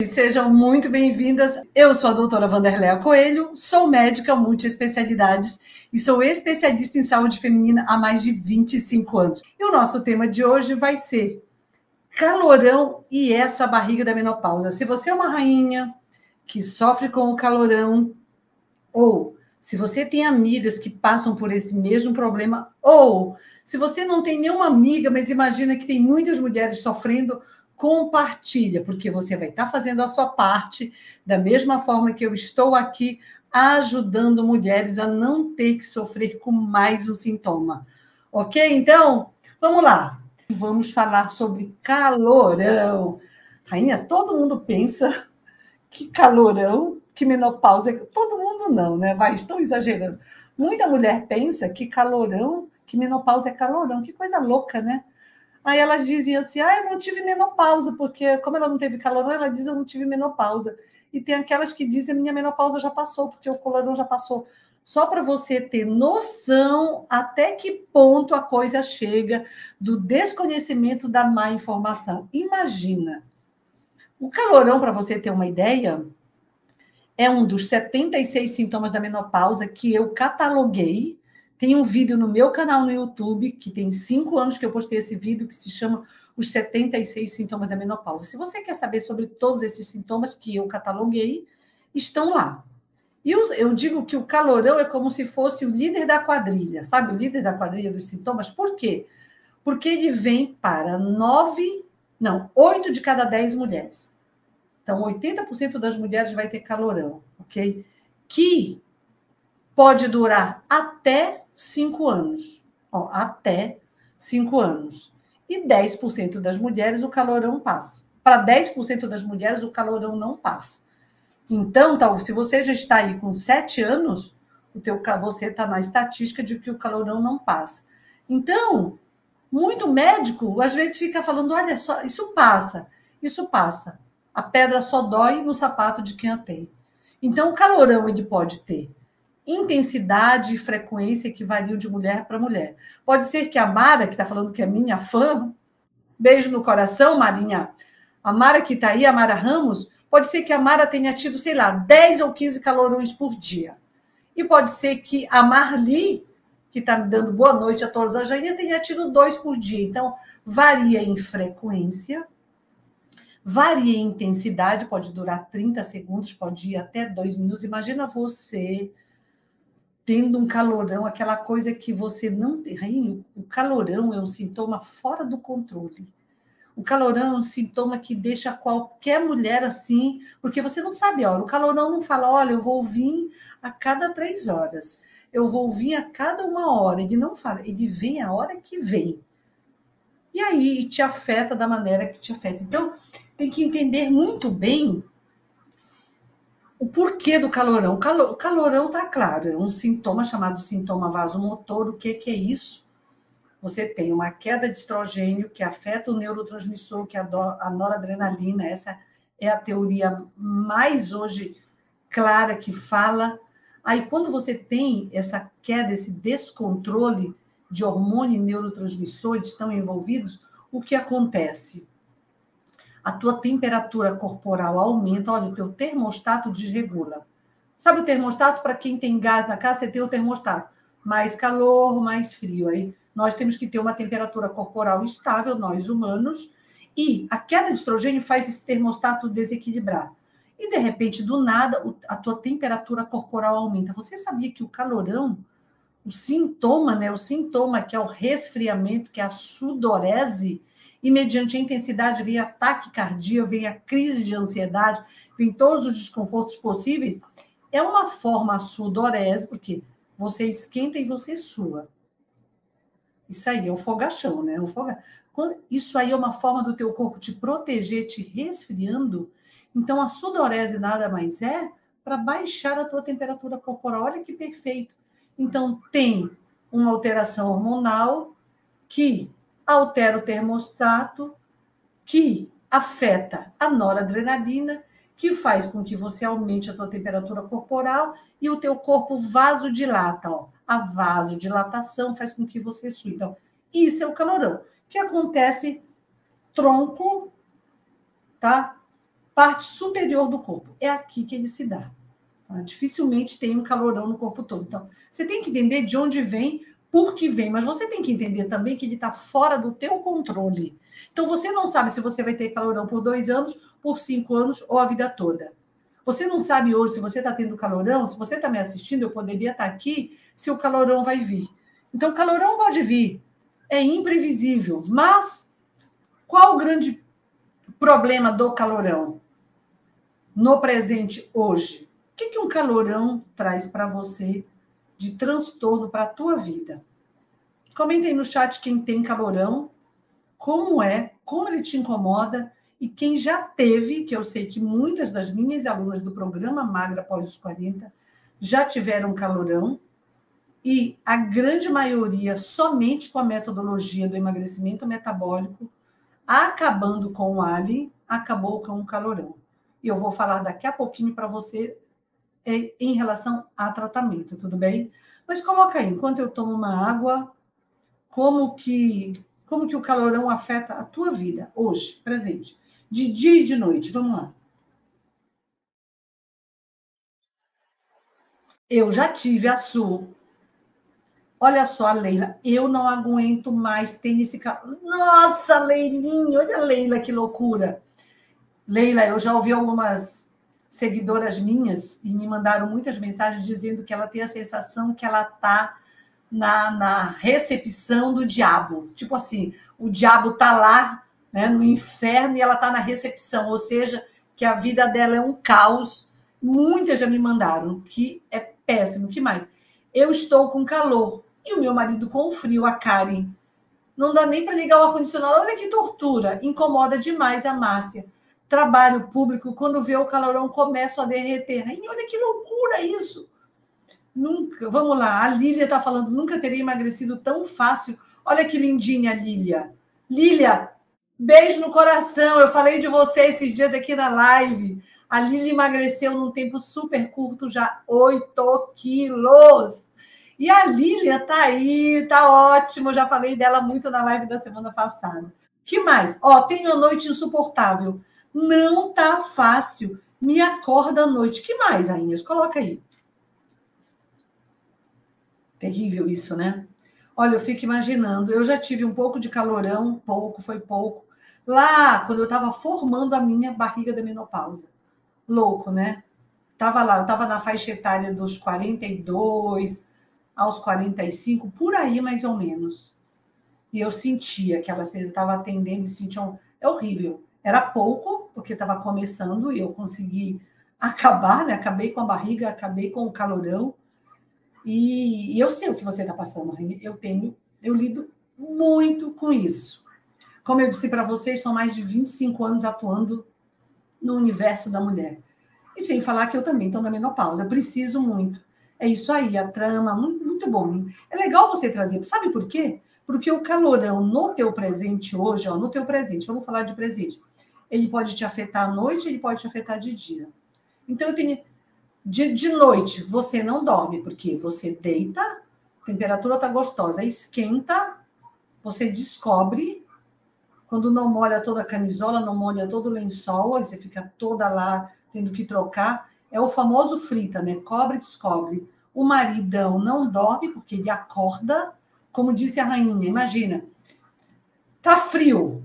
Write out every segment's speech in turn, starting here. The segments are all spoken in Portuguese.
Sejam muito bem-vindas. Eu sou a doutora Vanderléa Coelho, sou médica multiespecialidades e sou especialista em saúde feminina há mais de 25 anos. E o nosso tema de hoje vai ser calorão e essa barriga da menopausa. Se você é uma rainha que sofre com o calorão, ou se você tem amigas que passam por esse mesmo problema, ou se você não tem nenhuma amiga, mas imagina que tem muitas mulheres sofrendo compartilha, porque você vai estar fazendo a sua parte, da mesma forma que eu estou aqui ajudando mulheres a não ter que sofrer com mais um sintoma. Ok? Então, vamos lá. Vamos falar sobre calorão. Rainha, todo mundo pensa que calorão, que menopausa. Todo mundo não, né? Vai, estão exagerando. Muita mulher pensa que calorão, que menopausa é calorão. Que coisa louca, né? Aí elas diziam assim: ah, eu não tive menopausa, porque como ela não teve calorão, ela diz eu não tive menopausa. E tem aquelas que dizem minha menopausa já passou, porque o calorão já passou. Só para você ter noção até que ponto a coisa chega do desconhecimento da má informação. Imagina. O calorão, para você ter uma ideia, é um dos 76 sintomas da menopausa que eu cataloguei tem um vídeo no meu canal no YouTube, que tem cinco anos que eu postei esse vídeo, que se chama Os 76 Sintomas da Menopausa. Se você quer saber sobre todos esses sintomas que eu cataloguei, estão lá. E eu digo que o calorão é como se fosse o líder da quadrilha, sabe? O líder da quadrilha dos sintomas. Por quê? Porque ele vem para nove, não, oito de cada dez mulheres. Então, 80% das mulheres vai ter calorão, ok? Que pode durar até cinco anos. Ó, até cinco anos. E 10% das mulheres o calorão passa. Para 10% das mulheres o calorão não passa. Então, tal, se você já está aí com sete anos, o teu, você está na estatística de que o calorão não passa. Então, muito médico às vezes fica falando: olha só, isso passa, isso passa. A pedra só dói no sapato de quem a tem. Então, o calorão ele pode ter intensidade e frequência que variam de mulher para mulher. Pode ser que a Mara, que está falando que é minha fã, beijo no coração, Marinha. A Mara que está aí, a Mara Ramos, pode ser que a Mara tenha tido, sei lá, 10 ou 15 calorões por dia. E pode ser que a Marli, que está me dando boa noite a todas as Jainha, tenha tido dois por dia. Então, varia em frequência, varia em intensidade, pode durar 30 segundos, pode ir até dois minutos. Imagina você tendo um calorão, aquela coisa que você não tem. O calorão é um sintoma fora do controle. O calorão é um sintoma que deixa qualquer mulher assim, porque você não sabe a hora. O calorão não fala, olha, eu vou vir a cada três horas, eu vou vir a cada uma hora. Ele não fala, ele vem a hora que vem. E aí te afeta da maneira que te afeta. Então, tem que entender muito bem o porquê do calorão. O, o calorão está claro, é um sintoma chamado sintoma vasomotor. O que, que é isso? Você tem uma queda de estrogênio que afeta o neurotransmissor, que é a noradrenalina. Essa é a teoria mais hoje clara que fala. Aí, quando você tem essa queda, esse descontrole de hormônio e neurotransmissores estão envolvidos, o que acontece? A tua temperatura corporal aumenta, olha, o teu termostato desregula. Sabe o termostato? Para quem tem gás na casa, você tem o termostato. Mais calor, mais frio. Aí nós temos que ter uma temperatura corporal estável, nós humanos, e a queda de estrogênio faz esse termostato desequilibrar. E de repente, do nada, a tua temperatura corporal aumenta. Você sabia que o calorão, o sintoma, né, o sintoma que é o resfriamento, que é a sudorese, e mediante a intensidade vem ataque cardíaco, vem a crise de ansiedade, vem todos os desconfortos possíveis, é uma forma sudorese, porque você esquenta e você sua. Isso aí é o fogachão, né? O foga... Isso aí é uma forma do teu corpo te proteger, te resfriando. Então, a sudorese nada mais é para baixar a tua temperatura corporal. Olha que perfeito. Então, tem uma alteração hormonal que altera o termostato, que afeta a noradrenalina, que faz com que você aumente a tua temperatura corporal e o teu corpo vasodilata. Ó. A vasodilatação faz com que você sue. Então, isso é o calorão, que acontece tronco, tá? parte superior do corpo. É aqui que ele se dá. Tá? Dificilmente tem um calorão no corpo todo. Então, você tem que entender de onde vem, por que vem, mas você tem que entender também que ele está fora do teu controle. Então, você não sabe se você vai ter calorão por dois anos, por cinco anos ou a vida toda. Você não sabe hoje se você está tendo calorão, se você está me assistindo, eu poderia estar tá aqui, se o calorão vai vir. Então, calorão pode vir. É imprevisível. Mas qual o grande problema do calorão? no presente hoje, o que, que um calorão traz para você de transtorno para a tua vida? Comentem no chat quem tem calorão, como é, como ele te incomoda e quem já teve, que eu sei que muitas das minhas alunas do programa Magra após os 40 já tiveram calorão e a grande maioria somente com a metodologia do emagrecimento metabólico, acabando com o Ali, acabou com o calorão e eu vou falar daqui a pouquinho para você em relação a tratamento, tudo bem? Mas coloca aí, enquanto eu tomo uma água, como que como que o calorão afeta a tua vida hoje, presente, de dia e de noite. Vamos lá. Eu já tive a sua. Olha só a Leila, eu não aguento mais ter esse calor. Nossa, Leilinha, olha a Leila que loucura. Leila, eu já ouvi algumas seguidoras minhas e me mandaram muitas mensagens dizendo que ela tem a sensação que ela está na, na recepção do diabo. Tipo assim, o diabo está lá né, no inferno e ela está na recepção, ou seja, que a vida dela é um caos. Muitas já me mandaram, que é péssimo. que mais? Eu estou com calor e o meu marido com frio, a Karen. Não dá nem para ligar o ar-condicionado. Olha que tortura. Incomoda demais a Márcia trabalho público, quando vê o calorão, começa a derreter. Ai, olha que loucura isso! Nunca, vamos lá, a Lília está falando, nunca teria emagrecido tão fácil. Olha que lindinha, Lília. Lília, beijo no coração. Eu falei de você esses dias aqui na live. A Lília emagreceu num tempo super curto, já 8 quilos. E a Lília tá aí, tá ótimo. Já falei dela muito na live da semana passada. que mais? Ó, tenho a noite insuportável. Não tá fácil. Me acorda à noite. que mais, Ainhas? Coloca aí. Terrível isso, né? Olha, eu fico imaginando. Eu já tive um pouco de calorão, pouco, foi pouco. Lá, quando eu estava formando a minha barriga da menopausa. Louco, né? Tava lá, eu estava na faixa etária dos 42 aos 45, por aí mais ou menos. E eu sentia que ela estava atendendo e sentia um... É horrível. Era pouco, porque estava começando e eu consegui acabar, né? Acabei com a barriga, acabei com o calorão. E, e eu sei o que você está passando, eu tenho, eu lido muito com isso. Como eu disse para vocês, são mais de 25 anos atuando no universo da mulher. E sem falar que eu também estou na menopausa, preciso muito. É isso aí, a trama, muito, muito bom. É legal você trazer, sabe por quê? Porque o calorão no teu presente hoje, ó, no teu presente, vamos falar de presente, ele pode te afetar à noite, ele pode te afetar de dia. Então, eu tenho. De, de noite, você não dorme, porque você deita, temperatura está gostosa, esquenta, você descobre. Quando não molha toda a camisola, não molha todo o lençol, aí você fica toda lá tendo que trocar. É o famoso frita, né? Cobre descobre. O maridão não dorme porque ele acorda como disse a rainha, imagina, tá frio,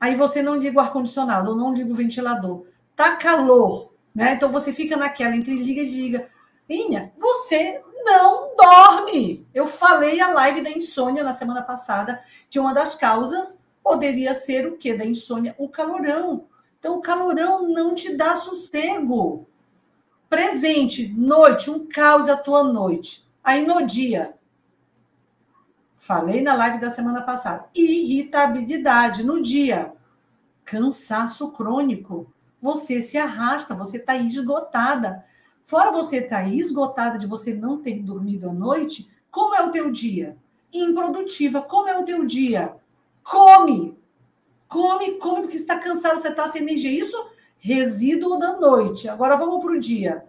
aí você não liga o ar-condicionado ou não liga o ventilador, tá calor, né? Então você fica naquela entre liga e desliga. Inha, você não dorme. Eu falei a live da insônia na semana passada que uma das causas poderia ser o que da insônia? O calorão. Então o calorão não te dá sossego. Presente, noite, um caos a tua noite. Aí no dia, Falei na live da semana passada. Irritabilidade no dia. Cansaço crônico. Você se arrasta, você está esgotada. Fora você estar tá esgotada de você não ter dormido à noite, como é o teu dia? Improdutiva. Como é o teu dia? Come. Come, come, porque você está cansada, você está sem energia. Isso, resíduo da noite. Agora vamos para o dia.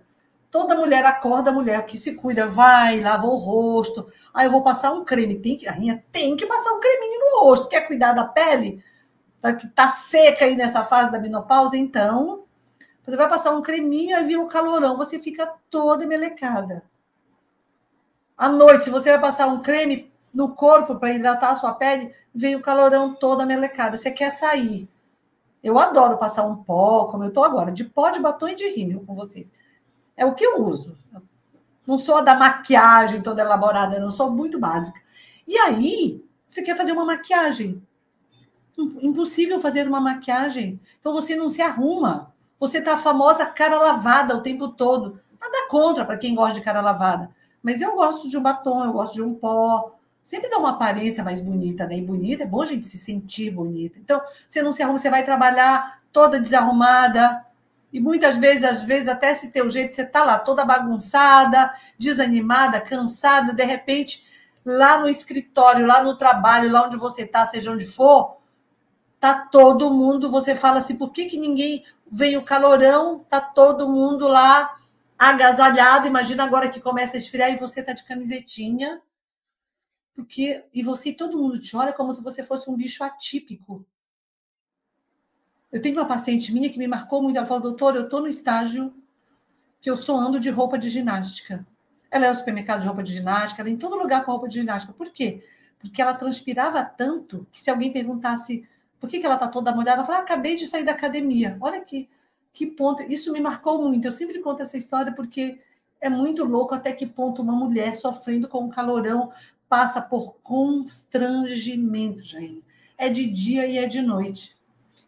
Toda mulher acorda, mulher que se cuida, vai, lava o rosto. Ah, eu vou passar um creme. Tem que, a rainha tem que passar um creminho no rosto. Quer cuidar da pele? Tá, que tá seca aí nessa fase da menopausa? Então, Você vai passar um creminho e vem um calorão, você fica toda melecada. À noite, se você vai passar um creme no corpo para hidratar a sua pele, vem o calorão toda melecada. Você quer sair. Eu adoro passar um pó, como eu estou agora, de pó, de batom e de rímel com vocês. É o que eu uso. Não sou da maquiagem toda elaborada, não sou muito básica. E aí, você quer fazer uma maquiagem. Impossível fazer uma maquiagem. Então você não se arruma. Você tá a famosa cara lavada o tempo todo. Nada contra para quem gosta de cara lavada. Mas eu gosto de um batom, eu gosto de um pó. Sempre dá uma aparência mais bonita, né? E bonita, é bom a gente se sentir bonita. Então, você não se arruma, você vai trabalhar toda desarrumada. E muitas vezes, às vezes, até se teu jeito, você tá lá toda bagunçada, desanimada, cansada, de repente, lá no escritório, lá no trabalho, lá onde você tá, seja onde for, tá todo mundo, você fala assim, por que, que ninguém vem o calorão, tá todo mundo lá agasalhado, imagina agora que começa a esfriar e você tá de camisetinha, porque e você todo mundo te olha como se você fosse um bicho atípico. Eu tenho uma paciente minha que me marcou muito, ela falou, doutor, eu tô no estágio que eu sou ando de roupa de ginástica. Ela é o supermercado de roupa de ginástica, ela é em todo lugar com roupa de ginástica. Por quê? Porque ela transpirava tanto que se alguém perguntasse por que, que ela está toda molhada, ela fala, ah, acabei de sair da academia. Olha que, que ponto. Isso me marcou muito. Eu sempre conto essa história porque é muito louco até que ponto uma mulher sofrendo com um calorão passa por constrangimento, gente. É de dia e é de noite.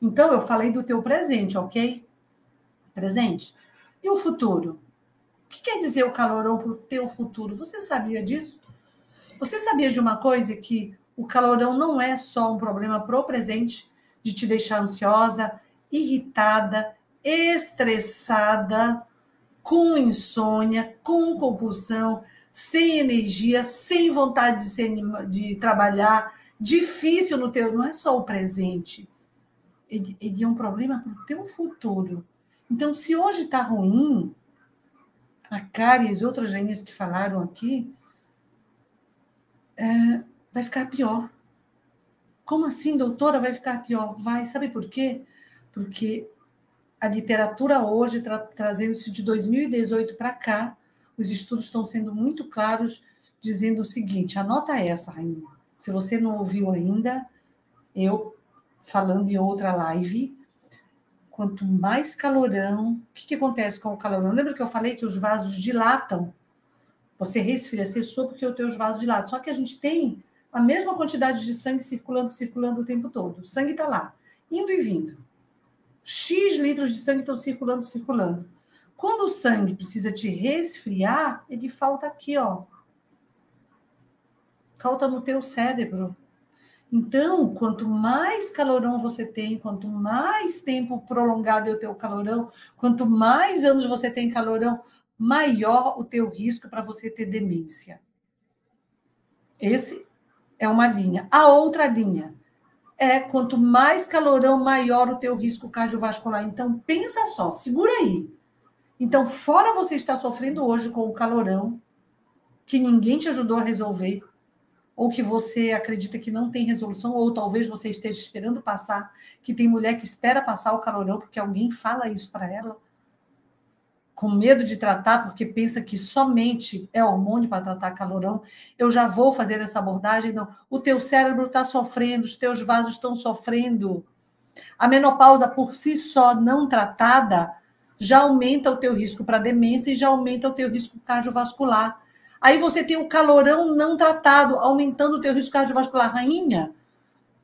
Então, eu falei do teu presente, ok? Presente. E o futuro? O que quer dizer o calorão para o teu futuro? Você sabia disso? Você sabia de uma coisa que o calorão não é só um problema pro presente, de te deixar ansiosa, irritada, estressada, com insônia, com compulsão, sem energia, sem vontade de, ser, de trabalhar, difícil no teu. Não é só o presente, ele, é um problema para o teu futuro. Então, se hoje está ruim, a Cáries e outras gênias que falaram aqui, é, vai ficar pior. Como assim, doutora, vai ficar pior? Vai, sabe por quê? Porque a literatura hoje, tra trazendo-se de 2018 para cá, os estudos estão sendo muito claros, dizendo o seguinte: anota essa, Rainha. Se você não ouviu ainda, eu falando em outra live, quanto mais calorão, o que, que acontece com o calorão? Lembra que eu falei que os vasos dilatam? Você resfria, você soa porque os teus vasos dilatam. Só que a gente tem a mesma quantidade de sangue circulando, circulando o tempo todo. O sangue está lá, indo e vindo. X litros de sangue estão circulando, circulando. Quando o sangue precisa te resfriar, ele falta aqui, ó. Falta no teu cérebro. Então, quanto mais calorão você tem, quanto mais tempo prolongado é o teu calorão, quanto mais anos você tem calorão, maior o teu risco para você ter demência. Esse é uma linha. A outra linha é quanto mais calorão, maior o teu risco cardiovascular. Então, pensa só, segura aí. Então, fora você estar sofrendo hoje com o calorão, que ninguém te ajudou a resolver, ou que você acredita que não tem resolução, ou talvez você esteja esperando passar, que tem mulher que espera passar o calorão porque alguém fala isso para ela com medo de tratar, porque pensa que somente é hormônio para tratar calorão, eu já vou fazer essa abordagem. Não, o teu cérebro está sofrendo, os teus vasos estão sofrendo. A menopausa por si só não tratada já aumenta o teu risco para demência e já aumenta o teu risco cardiovascular. Aí você tem o calorão não tratado, aumentando o teu risco cardiovascular. Rainha,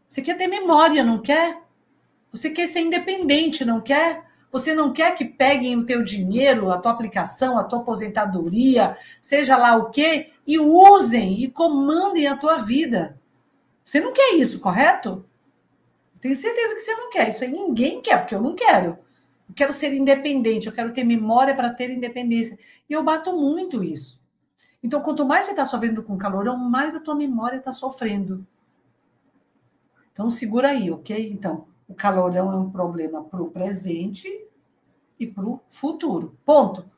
você quer ter memória, não quer? Você quer ser independente, não quer? Você não quer que peguem o teu dinheiro, a tua aplicação, a tua aposentadoria, seja lá o quê, e usem e comandem a tua vida. Você não quer isso, correto? Tenho certeza que você não quer. Isso aí ninguém quer, porque eu não quero. Eu quero ser independente, eu quero ter memória para ter independência. E eu bato muito isso. Então, quanto mais você está sofrendo com calorão, mais a tua memória está sofrendo. Então, segura aí, ok? Então, o calorão é um problema para o presente e para o futuro. Ponto.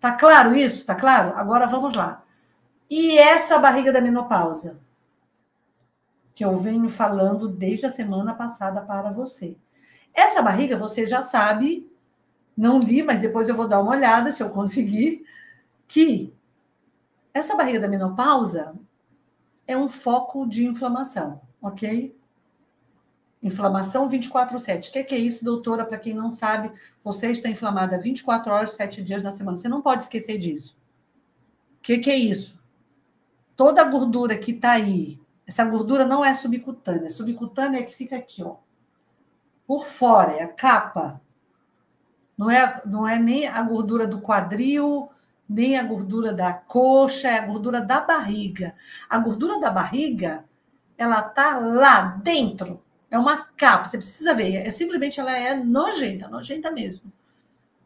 Tá claro isso? Tá claro? Agora vamos lá. E essa barriga da menopausa? Que eu venho falando desde a semana passada para você. Essa barriga, você já sabe não li, mas depois eu vou dar uma olhada se eu conseguir, que essa barriga da menopausa é um foco de inflamação, ok? Inflamação 24/7. O que, que é isso, doutora? Para quem não sabe, você está inflamada 24 horas, 7 dias na semana. Você não pode esquecer disso. O que, que é isso? Toda a gordura que está aí, essa gordura não é subcutânea. Subcutânea é que fica aqui, ó. Por fora, é a capa. Não é, não é nem a gordura do quadril, nem a gordura da coxa, é a gordura da barriga. A gordura da barriga, ela tá lá dentro. É uma capa, você precisa ver. É simplesmente ela é nojenta, nojenta mesmo.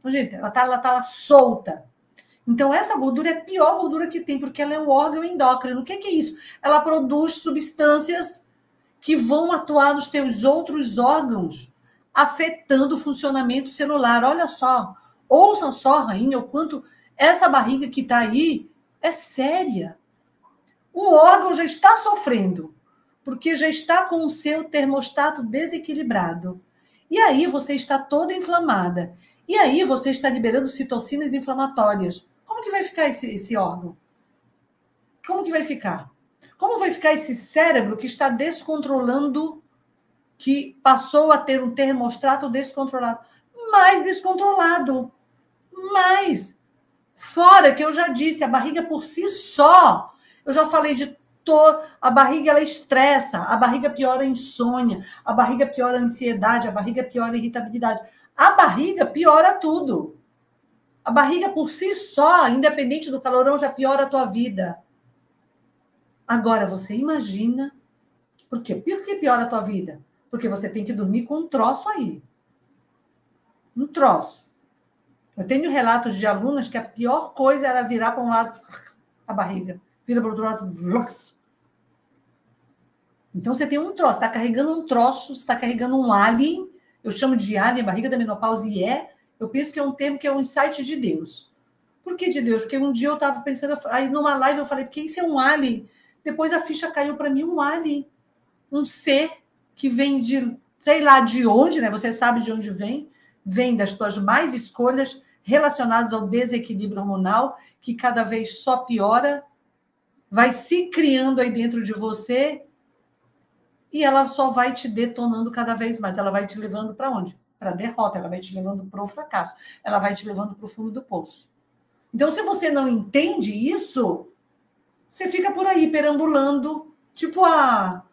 Nojenta, ela tá, ela tá lá solta. Então, essa gordura é a pior gordura que tem, porque ela é um órgão endócrino. O que, que é isso? Ela produz substâncias que vão atuar nos teus outros órgãos, afetando o funcionamento celular. Olha só, ouçam só, rainha, o quanto essa barriga que está aí é séria. O órgão já está sofrendo, porque já está com o seu termostato desequilibrado. E aí você está toda inflamada. E aí você está liberando citocinas inflamatórias. Como que vai ficar esse, esse órgão? Como que vai ficar? Como vai ficar esse cérebro que está descontrolando, que passou a ter um termostato descontrolado? Mais descontrolado. Mais. Fora que eu já disse, a barriga por si só, eu já falei de to, a barriga ela estressa, a barriga piora a insônia, a barriga piora a ansiedade, a barriga piora a irritabilidade. A barriga piora tudo. A barriga por si só, independente do calorão, já piora a tua vida. Agora você imagina, por quê? Por que piora a tua vida? Porque você tem que dormir com um troço aí. Um troço. Eu tenho relatos de alunas que a pior coisa era virar para um lado a barriga, vira para o outro lado. Então você tem um troço, está carregando um troço, está carregando um alien. Eu chamo de alien, barriga da menopausa, e é. Eu penso que é um termo que é um insight de Deus. Por que de Deus? Porque um dia eu estava pensando, aí numa live eu falei, porque isso é um alien. Depois a ficha caiu para mim, um alien. Um ser que vem de, sei lá de onde, né? Você sabe de onde vem. Vem das tuas mais escolhas, relacionados ao desequilíbrio hormonal, que cada vez só piora, vai se criando aí dentro de você e ela só vai te detonando cada vez mais. Ela vai te levando para onde? Para a derrota, ela vai te levando para o fracasso, ela vai te levando para o fundo do poço. Então, se você não entende isso, você fica por aí perambulando, tipo a,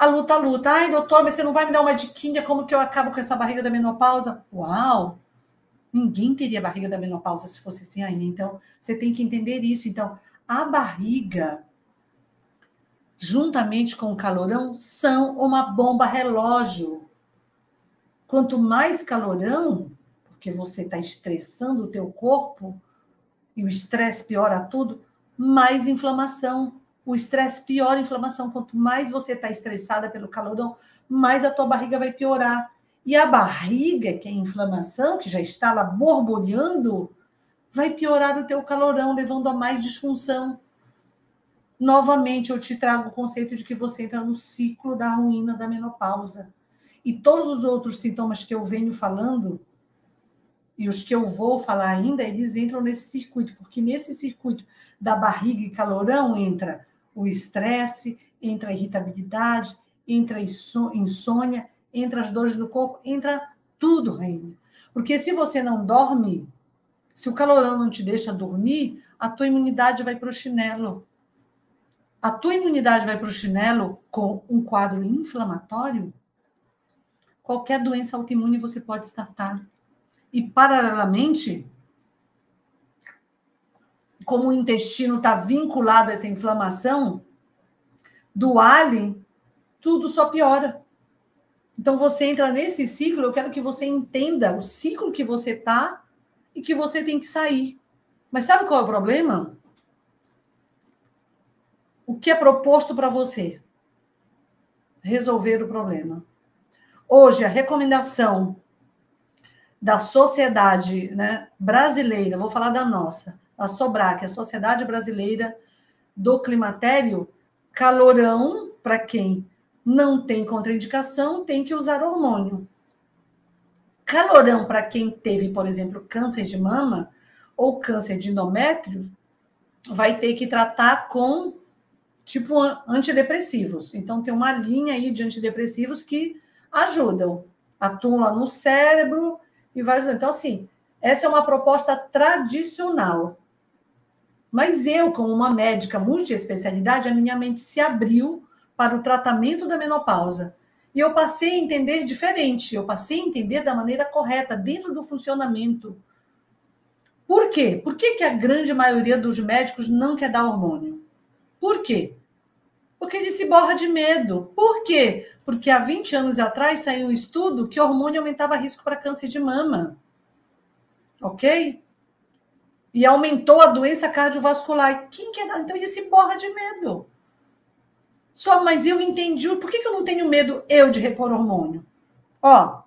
a luta, a luta. Ai, doutor, mas você não vai me dar uma diquinha como que eu acabo com essa barriga da menopausa? Uau! Ninguém teria barriga da menopausa se fosse assim ainda. Então, você tem que entender isso. Então, a barriga, juntamente com o calorão, são uma bomba relógio. Quanto mais calorão, porque você está estressando o teu corpo, e o estresse piora tudo, mais inflamação. O estresse piora a inflamação. Quanto mais você está estressada pelo calorão, mais a tua barriga vai piorar. E a barriga, que é a inflamação, que já está lá borbulhando, vai piorar o teu calorão, levando a mais disfunção. Novamente, eu te trago o conceito de que você entra no ciclo da ruína da menopausa. E todos os outros sintomas que eu venho falando, e os que eu vou falar ainda, eles entram nesse circuito, porque nesse circuito da barriga e calorão entra o estresse, entra a irritabilidade, entra a insônia, entra as dores no corpo, entra tudo, rainha. Porque se você não dorme, se o calorão não te deixa dormir, a tua imunidade vai para o chinelo. A tua imunidade vai para o chinelo com um quadro inflamatório, qualquer doença autoimune você pode startar. E, paralelamente, como o intestino está vinculado a essa inflamação do alien, tudo só piora. Então você entra nesse ciclo, eu quero que você entenda o ciclo que você está e que você tem que sair. Mas sabe qual é o problema? O que é proposto para você? Resolver o problema. Hoje, a recomendação da sociedade né, brasileira, vou falar da nossa, a SOBRAC, a Sociedade Brasileira do Climatério, calorão para quem não tem contraindicação, tem que usar hormônio. calorão para quem teve, por exemplo, câncer de mama ou câncer de endométrio, vai ter que tratar com tipo antidepressivos. Então tem uma linha aí de antidepressivos que ajudam, atuam lá no cérebro e vai ajudar. Então assim, essa é uma proposta tradicional. Mas eu, como uma médica multiespecialidade, a minha mente se abriu para o tratamento da menopausa. E eu passei a entender diferente, eu passei a entender da maneira correta, dentro do funcionamento. Por quê? Por que, que a grande maioria dos médicos não quer dar hormônio? Por quê? Porque ele se borra de medo. Por quê? Porque há 20 anos atrás saiu um estudo que hormônio aumentava risco para câncer de mama. Ok? E aumentou a doença cardiovascular. Quem quer dar? Então ele se borra de medo. Só, mas eu entendi. Por que, que eu não tenho medo eu de repor hormônio? Ó,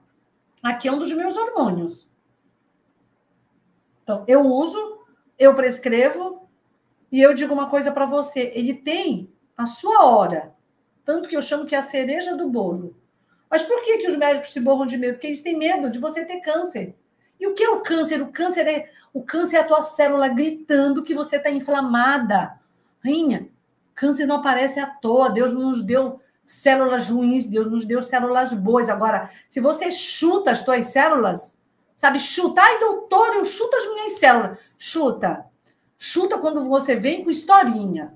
aqui é um dos meus hormônios. Então, eu uso, eu prescrevo e eu digo uma coisa para você. Ele tem a sua hora. Tanto que eu chamo que é a cereja do bolo. Mas por que, que os médicos se borram de medo? Porque eles têm medo de você ter câncer. E o que é o câncer? O câncer é o câncer é a tua célula gritando que você está inflamada. Rainha, câncer não aparece à toa. Deus não nos deu células ruins, Deus nos deu células boas. Agora, se você chuta as tuas células, sabe, chuta, ai, doutor, eu chuto as minhas células. Chuta. Chuta quando você vem com historinha.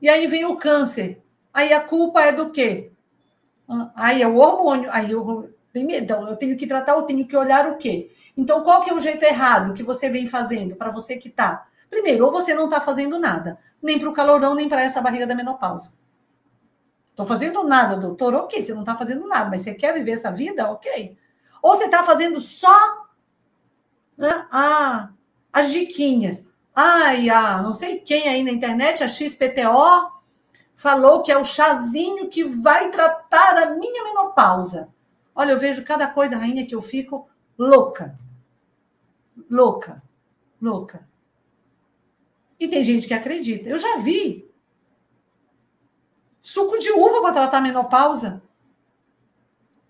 E aí vem o câncer. Aí a culpa é do quê? Ah, aí é o hormônio. Aí eu então, eu tenho que tratar, eu tenho que olhar o quê? Então, qual que é o jeito errado que você vem fazendo para você que tá? Primeiro, ou você não está fazendo nada, nem para o calorão, nem para essa barriga da menopausa. Estou fazendo nada, doutor. Ok, você não está fazendo nada, mas você quer viver essa vida? Ok. Ou você está fazendo só né, ah, as diquinhas. Ai, ah, não sei quem aí na internet, a XPTO, falou que é o chazinho que vai tratar a minha menopausa. Olha, eu vejo cada coisa, rainha, que eu fico louca. Louca. Louca. E tem gente que acredita. Eu já vi. Suco de uva para tratar menopausa.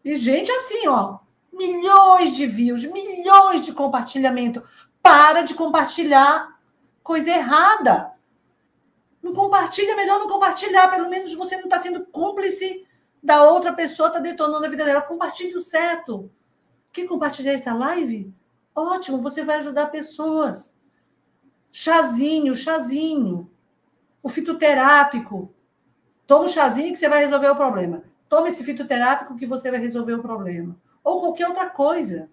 E gente assim, ó. Milhões de views, milhões de compartilhamento. Para de compartilhar coisa errada. Não compartilha, melhor não compartilhar. Pelo menos você não está sendo cúmplice da outra pessoa está detonando a vida dela. Compartilhe o certo. Quer compartilhar essa live? Ótimo, você vai ajudar pessoas. Chazinho, chazinho. O fitoterápico. Toma um chazinho que você vai resolver o problema. Toma esse fitoterápico que você vai resolver o problema. Ou qualquer outra coisa.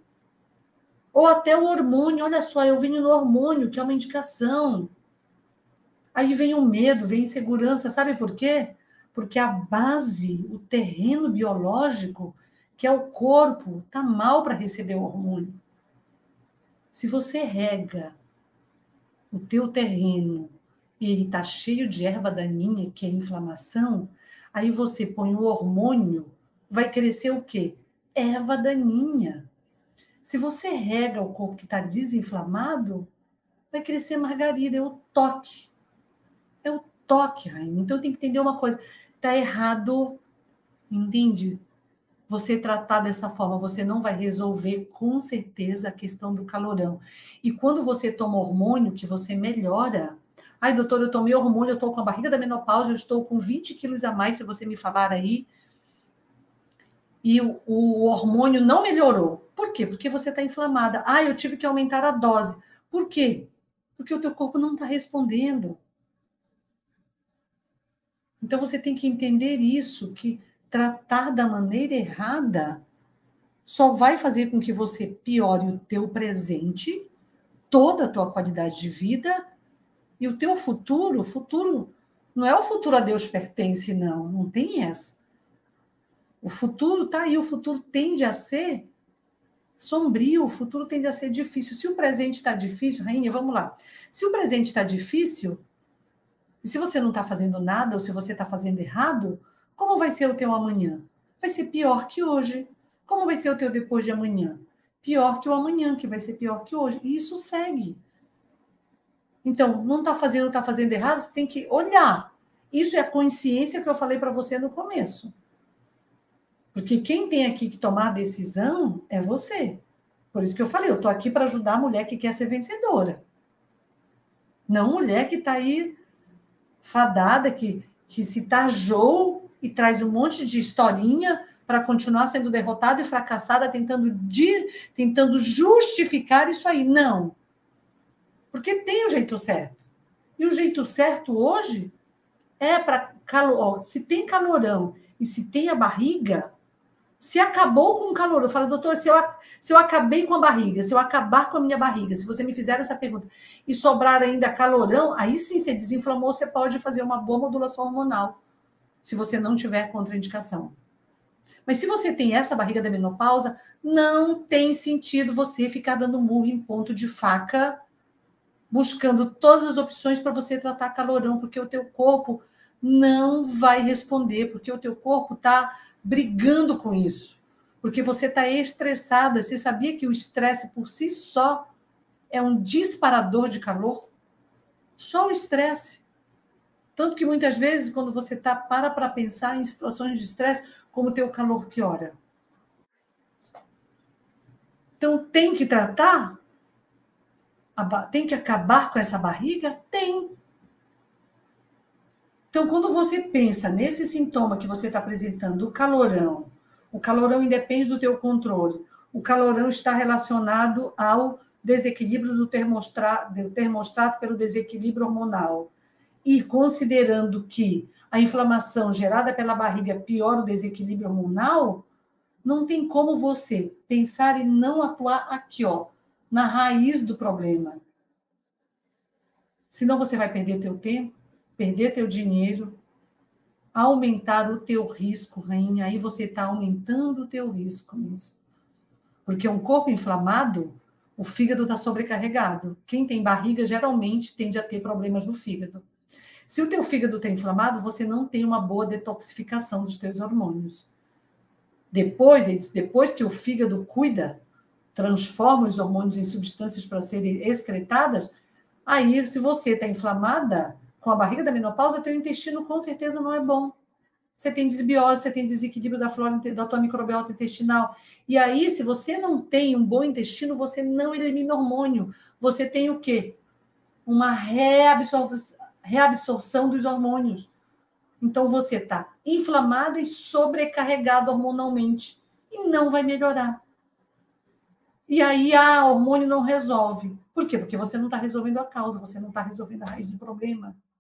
Ou até o hormônio. Olha só, eu venho no hormônio, que é uma indicação. Aí vem o medo, vem insegurança. Sabe por quê? Porque a base, o terreno biológico, que é o corpo, está mal para receber o hormônio. Se você rega o teu terreno e ele está cheio de erva daninha, que é inflamação, aí você põe o hormônio, vai crescer o quê? Erva daninha. Se você rega o corpo que está desinflamado, vai crescer margarida, é o toque. É o toque, rainha. Então tem que entender uma coisa está errado, entende? Você tratar dessa forma, você não vai resolver com certeza a questão do calorão. E quando você toma hormônio, que você melhora. Ai, doutor, eu tomei hormônio, eu estou com a barriga da menopausa, eu estou com 20 quilos a mais, se você me falar aí. E o, o hormônio não melhorou. Por quê? Porque você está inflamada. Ah, eu tive que aumentar a dose. Por quê? Porque o teu corpo não está respondendo. Então você tem que entender isso, que tratar da maneira errada só vai fazer com que você piore o teu presente, toda a tua qualidade de vida e o teu futuro, o futuro não é o futuro a Deus pertence não, não tem essa. O futuro tá aí, o futuro tende a ser sombrio, o futuro tende a ser difícil. Se o presente está difícil, rainha, vamos lá. Se o presente está difícil, e se você não está fazendo nada, ou se você está fazendo errado, como vai ser o teu amanhã? Vai ser pior que hoje. Como vai ser o teu depois de amanhã? Pior que o amanhã, que vai ser pior que hoje. E isso segue. Então, não está fazendo, está fazendo errado, você tem que olhar. Isso é a consciência que eu falei para você no começo. Porque quem tem aqui que tomar a decisão é você. Por isso que eu falei, eu estou aqui para ajudar a mulher que quer ser vencedora. Não mulher que está aí fadada, que, que se tarjou e traz um monte de historinha para continuar sendo derrotada e fracassada, tentando, de, tentando justificar isso aí. Não. Porque tem o jeito certo. E o jeito certo hoje é para calor. Se tem calorão e se tem a barriga, se acabou com o calor, eu falo, doutor, se eu, se eu acabei com a barriga, se eu acabar com a minha barriga, se você me fizer essa pergunta e sobrar ainda calorão, aí sim você desinflamou, você pode fazer uma boa modulação hormonal, se você não tiver contraindicação. Mas se você tem essa barriga da menopausa, não tem sentido você ficar dando murro em ponto de faca, buscando todas as opções para você tratar calorão, porque o teu corpo não vai responder, porque o teu corpo está brigando com isso, porque você está estressada. Você sabia que o estresse por si só é um disparador de calor? Só o estresse. Tanto que muitas vezes, quando você tá, para para pensar em situações de estresse, como o teu calor piora. Então, tem que tratar? Tem que acabar com essa barriga? Tem. Então, quando você pensa nesse sintoma que você está apresentando, o calorão, o calorão independe do teu controle, o calorão está relacionado ao desequilíbrio do termostrato, do termostrato pelo desequilíbrio hormonal. E considerando que a inflamação gerada pela barriga piora o desequilíbrio hormonal, não tem como você pensar e não atuar aqui, ó, na raiz do problema. Senão você vai perder teu tempo, perder teu dinheiro, aumentar o teu risco, rainha. Aí você está aumentando o teu risco mesmo. Porque um corpo inflamado, o fígado está sobrecarregado. Quem tem barriga geralmente tende a ter problemas no fígado. Se o teu fígado está inflamado, você não tem uma boa detoxificação dos teus hormônios. Depois, depois que o fígado cuida, transforma os hormônios em substâncias para serem excretadas, aí, se você está inflamada, com a barriga da menopausa, teu intestino com certeza não é bom. Você tem desbiose, você tem desequilíbrio da flora da tua microbiota intestinal. E aí, se você não tem um bom intestino, você não elimina hormônio. Você tem o quê? Uma reabsorção, reabsorção dos hormônios. Então você está inflamada e sobrecarregado hormonalmente e não vai melhorar. E aí a hormônio não resolve. Por quê? Porque você não está resolvendo a causa, você não está resolvendo a raiz do problema.